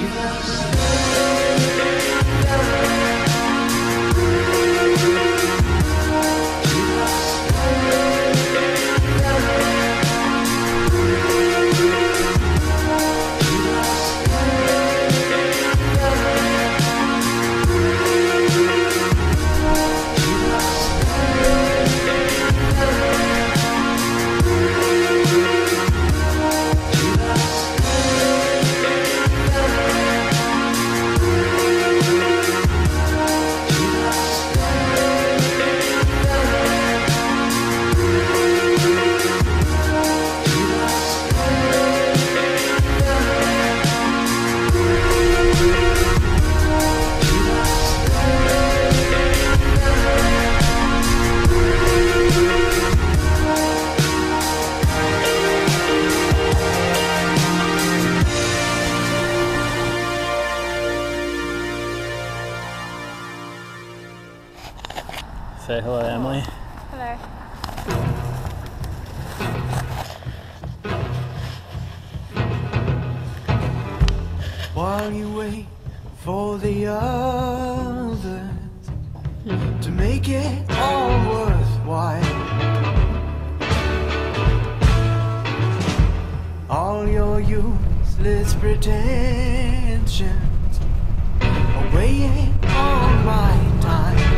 Yes. Say hello, Emilie. Hello. While you wait for the others to make it all worthwhile. All your useless pretensions are weighing on my time.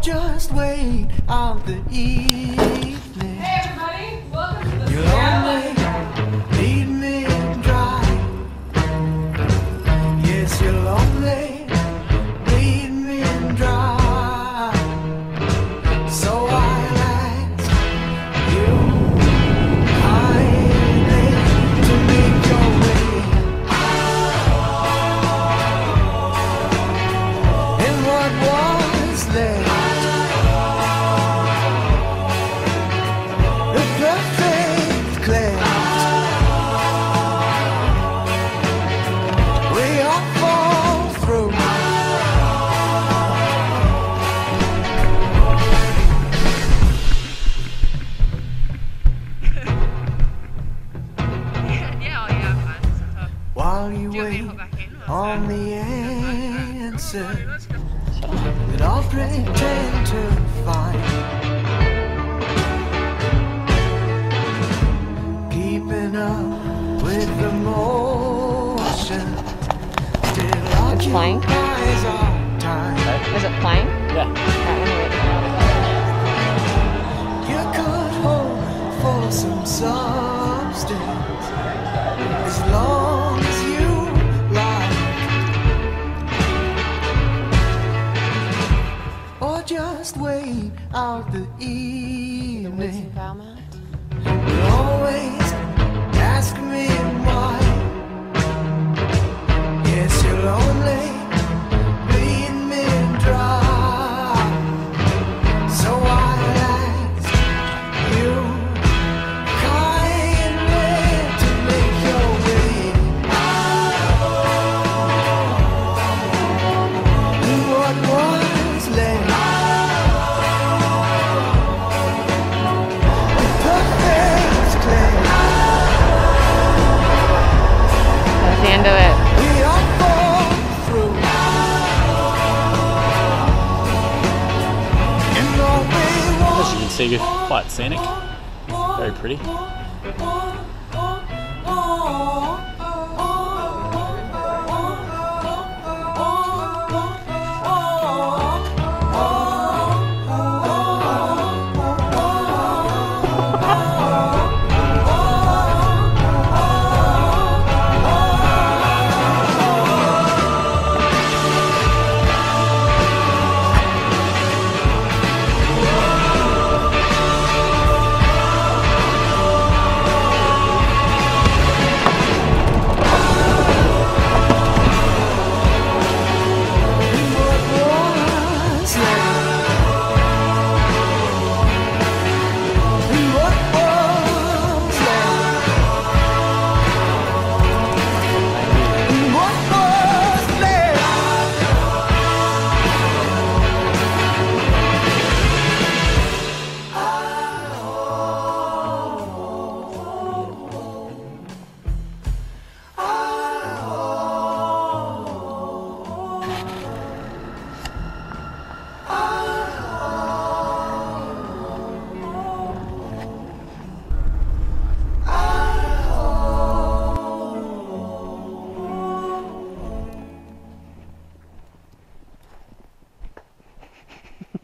Just wait out the evening. Wait hop back in? or- on the answer that I'll pretend to find. Keeping up with the motion still It's playing? occupies our time. Is it playing? Yeah. You could hope for some substance just wait out the evening. Quite scenic. Very pretty.